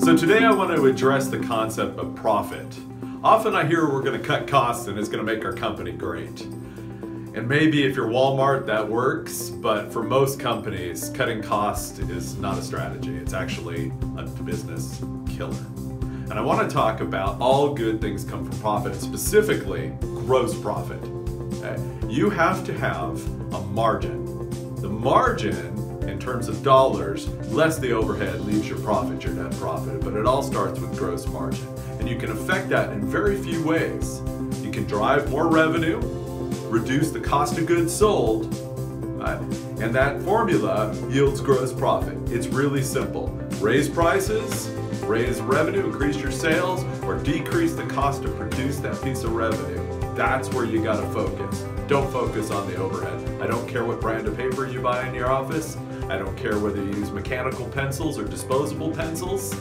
So today I want to address the concept of profit. Often I hear we're going to cut costs and it's going to make our company great. And maybe if you're Walmart, that works, but for most companies, cutting cost is not a strategy. It's actually a business killer. And I want to talk about all good things come from profit, specifically gross profit. Okay? You have to have a margin. The margin in terms of dollars, less the overhead leaves your profit, your net profit. But it all starts with gross margin. And you can affect that in very few ways. You can drive more revenue, reduce the cost of goods sold, and that formula yields gross profit. It's really simple. Raise prices, raise revenue, increase your sales, or decrease the cost to produce that piece of revenue. That's where you gotta focus. Don't focus on the overhead. I don't care what brand of paper you buy in your office. I don't care whether you use mechanical pencils or disposable pencils.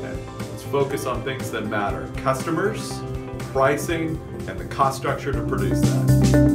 Let's focus on things that matter. Customers, pricing, and the cost structure to produce that.